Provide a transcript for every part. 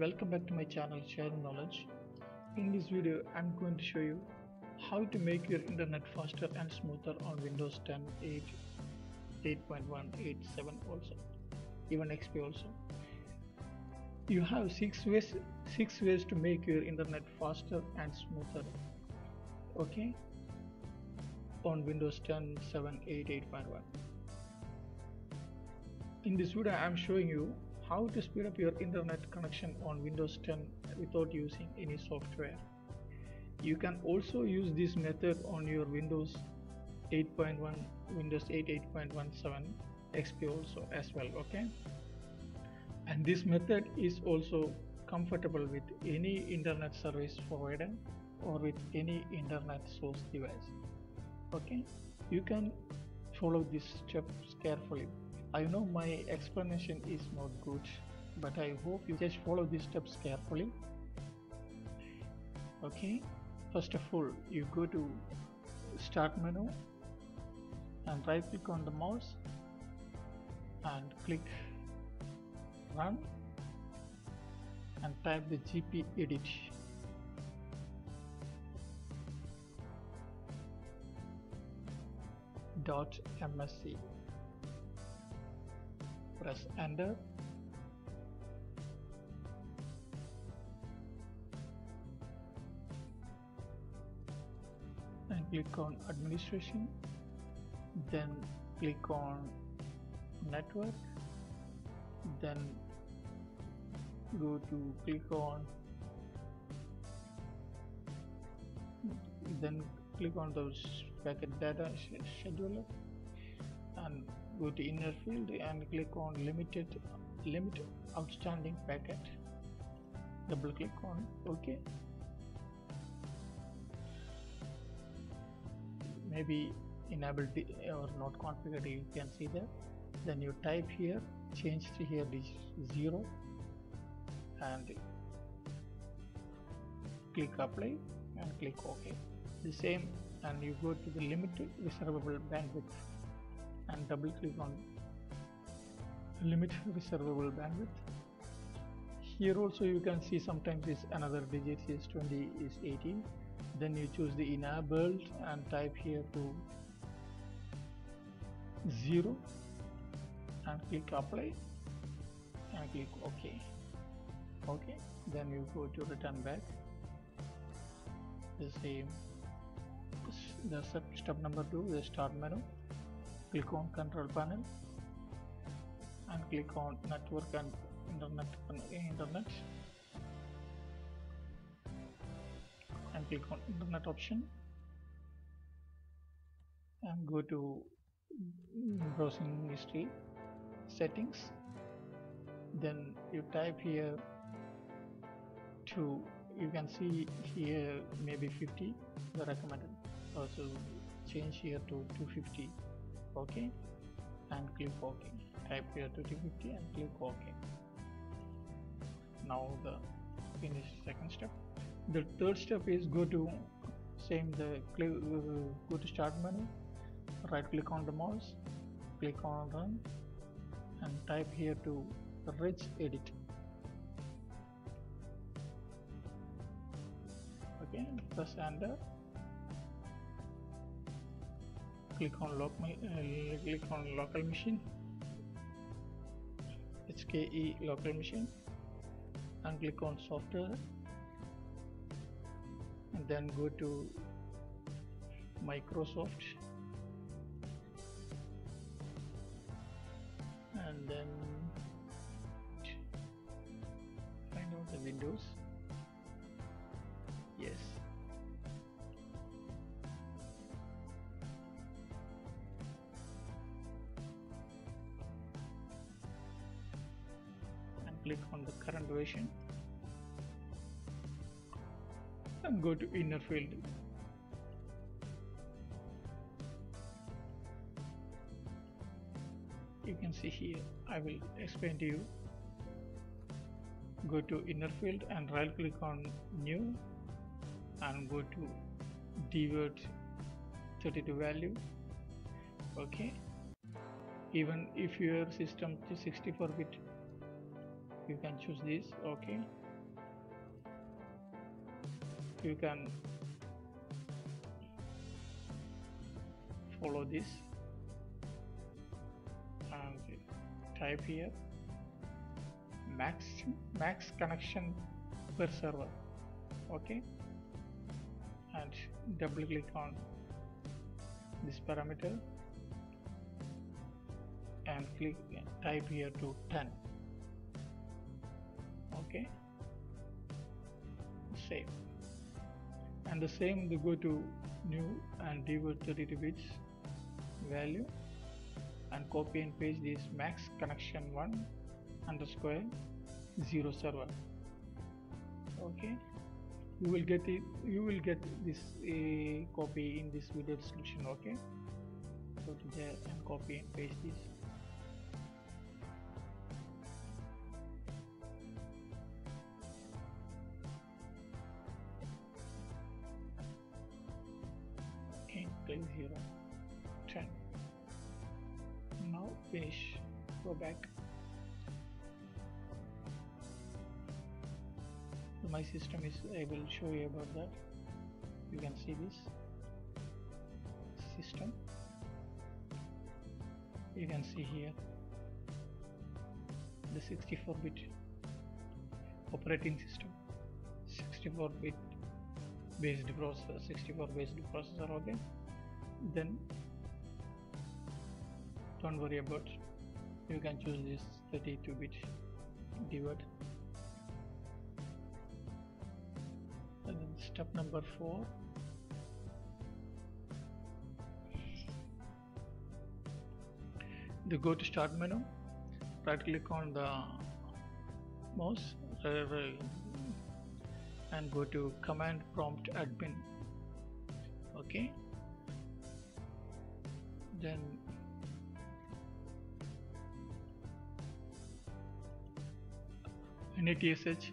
welcome back to my channel sharing knowledge. In this video i'm going to show you how to make your internet faster and smoother on windows 10 8 8.1 8 7 also even xp also. You have six ways six ways to make your internet faster and smoother okay? On windows 10 7 8 8.1 in this video i am showing you how to speed up your internet connection on Windows 10 without using any software. You can also use this method on your Windows 8.1, Windows 8 8.17 XP also as well, okay? And this method is also comfortable with any internet service provider or with any internet source device. Okay, you can follow these steps carefully I know my explanation is not good, but I hope you just follow these steps carefully. Okay, first of all, you go to Start menu and right click on the mouse and click Run and type the GP edit. dot msc press enter. And click on administration. Then click on network. Then go to click on then click on QoS packet data scheduler and go to inner field and click on limited limit outstanding packet. Double click on ok. Maybe enabled or not configured you can see that then you type here change to here this zero. And click apply and click ok. The same and you go to the limit reservable bandwidth and double click on limit reservable bandwidth. Here also you can see sometimes is another digit is 20 is 18 then you choose the enabled and type here to 0 and click apply and click ok. Okay then you go to return back. The same the step number 2 the start menu click on control panel and click on network and internet internet. And click on internet option and go to browsing history settings. Then you type here to you can see here maybe 50 the recommended. Also change here to 250 ok and click ok type here 250 and click ok now the finish second step. The third step is go to same the click, uh, go to start menu. Right click on the mouse click on run and type here to reg edit. Okay press enter click on lock uh, click on local machine. HKE local machine. And click on software. And then go to Microsoft. And then find out the Windows click on the current version and go to inner field. You can see here I will explain to you. Go to inner field and right click on new and go to DWORD 32 value. Okay. Even if your system is 64 bit you can choose this okay. You can follow this. And type here max max connection per server okay. And double click on this parameter and click type here to 10 okay? Save and the same they go to new and DWORD 32 bits value and copy and paste this max connection 1 underscore 0 server. Okay? You will get it you will get this uh, copy in this video description okay? Go to there and copy and paste this my system is I will show you about that. You can see this system. You can see here the 64 bit operating system. 64 bit based processor 64 based processor okay? Then don't worry about you can choose this 32 bit DWORD and then step number four. The go to start menu. Right click on the mouse and go to command prompt admin. Okay. Then netsh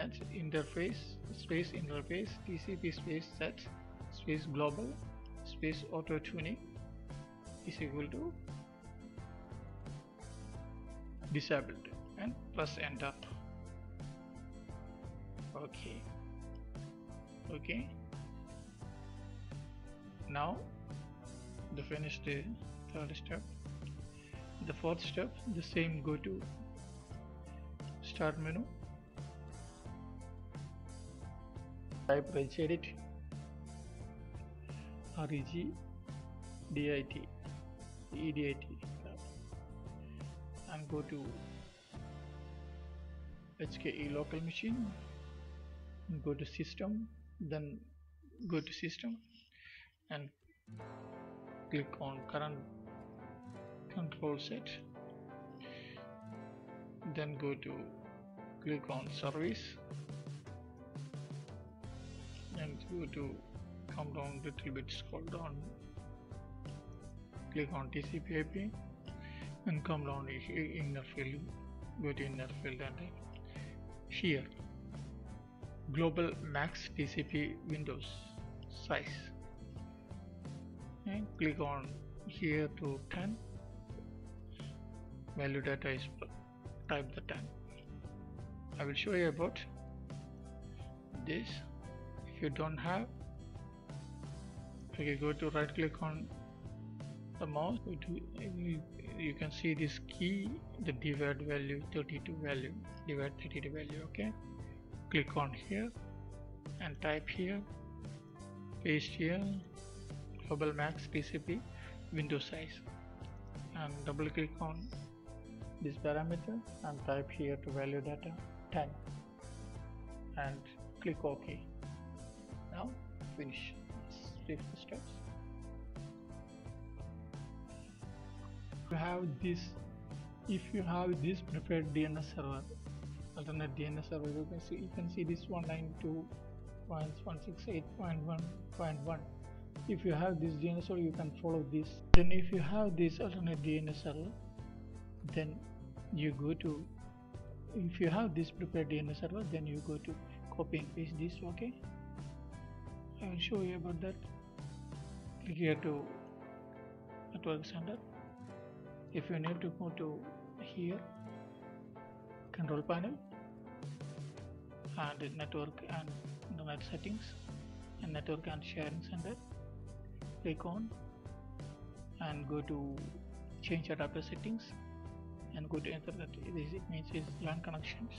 that's interface space interface TCP space set space global space auto tuning is equal to disabled and press enter okay. Okay. Now the finished the third step. The fourth step the same go to start menu type regedit reg dit edit and go to HKE local machine go to system then go to system and click on current control set. Then go to click on service go to come down little bit. Scroll down click on TCP IP and come down here inner field go to inner field and here. Global max TCP windows size. And click on here to 10 value data is type the 10 I will show you about this if you don't have okay go to right click on the mouse you, can see this key the DWORD value 32 value DWORD 32 value okay? Click on here and type here paste here global max TCP window size. And double click on this parameter and type here to value data 10 and click OK finish fifth steps? You have this if you have this preferred DNS server alternate DNS server you can see you can see this 192.168.1.1 if you have this DNS server you can follow this. Then if you have this alternate DNS server then you go to if you have this prepared DNS server then you go to copy and paste this okay I will show you about that. Click here to network center. If you need to go to here control panel and network and internet settings and network and sharing center. Click on and go to change adapter settings and go to internet this it means is LAN connections.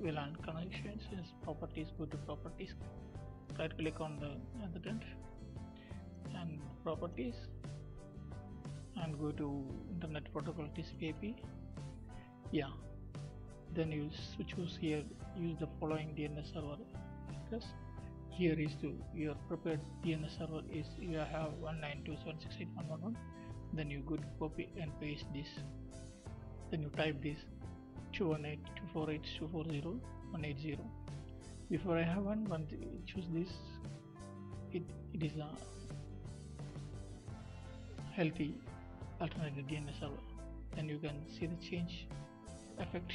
LAN connections is properties go to properties right click on the internet and properties and go to internet protocol TCP IP yeah. Then you choose here use the following DNS server. Address here is to your prepared DNS server is you have 192.168.111 then you go to copy and paste this. Then you type this 218.248.240.180 before I have one, one choose this it, it is a healthy alternative DNS server. Then you can see the change effect.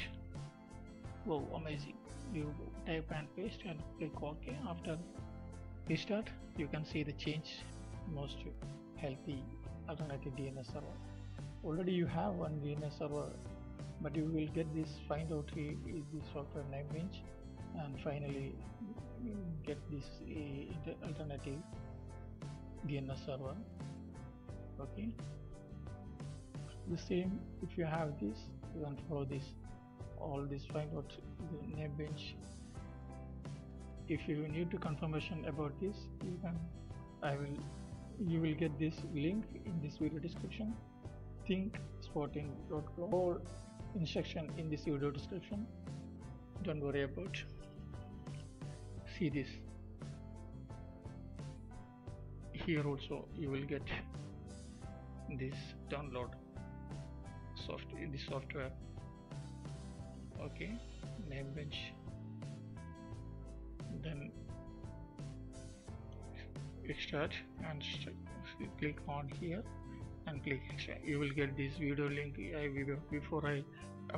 Wow amazing. You type and paste and click ok. After restart you can see the change. Most healthy alternative DNS server. Already you have one DNS server but you will get this find out is this software namebench and finally get this uh, alternative DNS server. Okay? The same if you have this you can follow this all this find out the namebench. If you need to confirmation about this you can I will you will get this link in this video description. Think spotting.com or instruction in this video description. Don't worry about see this here also you will get this download soft the software. Okay namebench. Then extract and click on here and click extract you will get this video link I, before I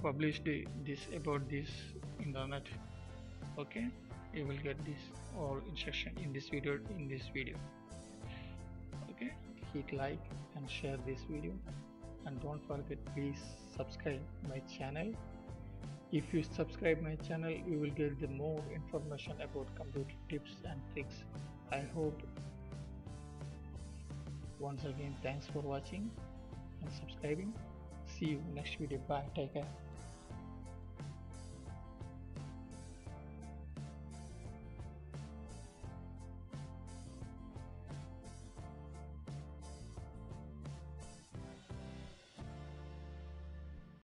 published this about this internet. Okay you will get this all instruction in this video in this video. Okay? Hit like and share this video. And don't forget please subscribe my channel. If you subscribe my channel you will get the more information about computer tips and tricks. I hope once again thanks for watching and subscribing. See you next video. Bye. Take care